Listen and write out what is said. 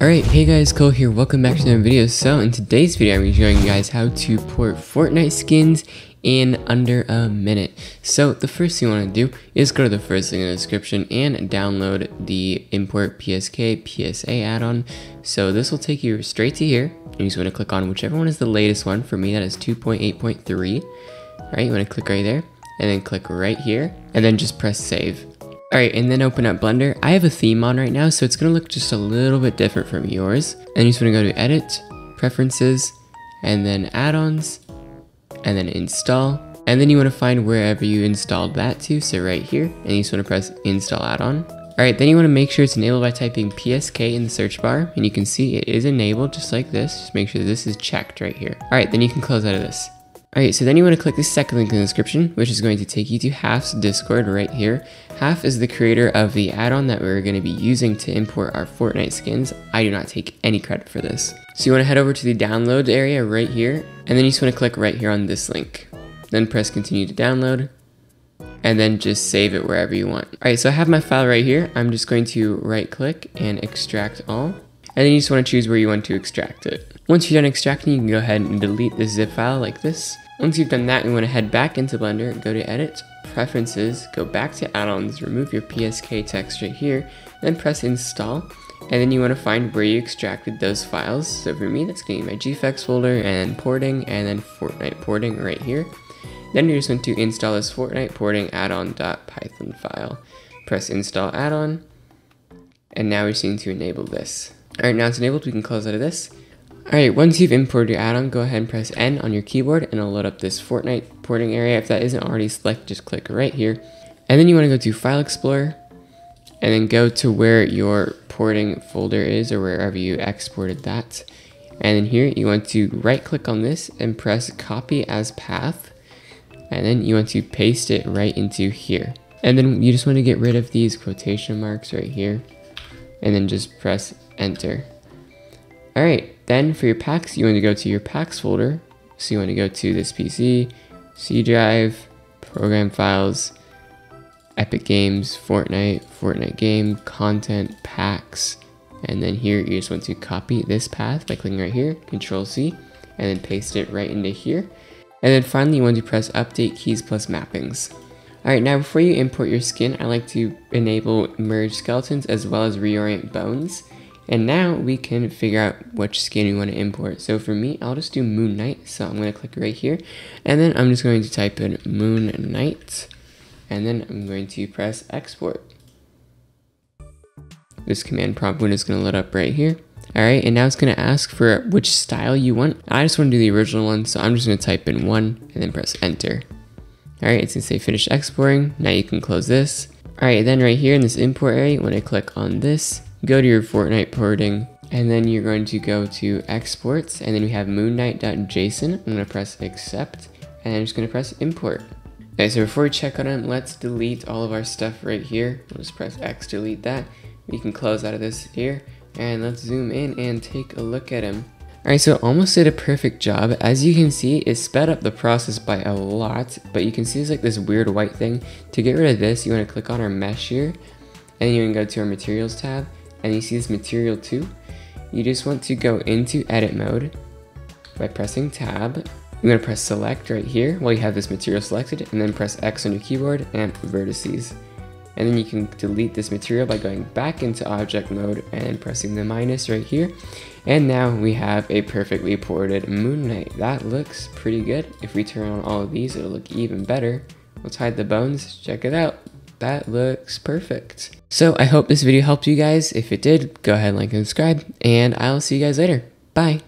Alright, hey guys, Kole here, welcome back to another video. So in today's video, I'm going to be showing you guys how to port Fortnite skins in under a minute. So the first thing you want to do is go to the first link in the description and download the import PSK PSA add-on. So this will take you straight to here. You just want to click on whichever one is the latest one. For me, that is 2.8.3. Alright, you want to click right there and then click right here and then just press save. Alright, and then open up Blender. I have a theme on right now, so it's going to look just a little bit different from yours. And you just want to go to Edit, Preferences, and then Add-ons, and then Install. And then you want to find wherever you installed that to, so right here, and you just want to press Install Add-on. Alright, then you want to make sure it's enabled by typing PSK in the search bar, and you can see it is enabled just like this. Just make sure this is checked right here. Alright, then you can close out of this. Alright, so then you want to click the second link in the description, which is going to take you to Half's Discord right here. Half is the creator of the add-on that we're going to be using to import our Fortnite skins. I do not take any credit for this. So you want to head over to the download area right here, and then you just want to click right here on this link. Then press continue to download, and then just save it wherever you want. Alright, so I have my file right here. I'm just going to right click and extract all. And then you just want to choose where you want to extract it. Once you're done extracting, you can go ahead and delete the zip file like this. Once you've done that, you want to head back into Blender, go to Edit, Preferences, go back to Add-ons, remove your PSK text right here, then press Install, and then you want to find where you extracted those files. So for me, that's going to be my GFX folder and porting, and then Fortnite porting right here. Then you just want to install this Fortnite porting add-on.python file. Press Install Add-on, and now we're seeing to enable this. Alright, now it's enabled, we can close out of this. Alright, once you've imported your add-on, go ahead and press N on your keyboard and it'll load up this Fortnite porting area. If that isn't already selected, just click right here. And then you want to go to File Explorer and then go to where your porting folder is or wherever you exported that. And then here you want to right click on this and press copy as path. And then you want to paste it right into here. And then you just want to get rid of these quotation marks right here. And then just press enter. Alright, then for your packs, you want to go to your packs folder. So you want to go to this PC, C drive, program files, Epic Games, Fortnite, Fortnite game, content, packs, and then here you just want to copy this path by clicking right here, Control C, and then paste it right into here. And then finally you want to press update keys plus mappings. Alright, now before you import your skin, I like to enable merge skeletons as well as reorient bones. And now we can figure out which skin we want to import. So for me, I'll just do Moon Knight. So I'm going to click right here. And then I'm just going to type in Moon Knight. And then I'm going to press export. This command prompt window is going to load up right here. Alright, and now it's going to ask for which style you want. I just want to do the original one, so I'm just going to type in one and then press enter. Alright, it's going to say finish exporting. Now you can close this. Alright, then right here in this import area, when I click on this, go to your Fortnite porting, and then you're going to go to exports, and then we have moonknight.json. I'm to press accept, and I'm just going to press import. Okay, so before we check on them, let's delete all of our stuff right here. We'll just press X delete that. We can close out of this here, and let's zoom in and take a look at him. Alright, so almost did a perfect job. As you can see, it sped up the process by a lot, but you can see it's like this weird white thing. To get rid of this, you want to click on our mesh here, and you can go to our materials tab, and you see this material too, you just want to go into edit mode by pressing tab. You're to press select right here while you have this material selected and then press X on your keyboard and vertices. And then you can delete this material by going back into object mode and pressing the minus right here. And now we have a perfectly ported Moon Knight. That looks pretty good. If we turn on all of these, it'll look even better. Let's hide the bones, check it out that looks perfect. So I hope this video helped you guys. If it did, go ahead and like and subscribe, and I'll see you guys later. Bye.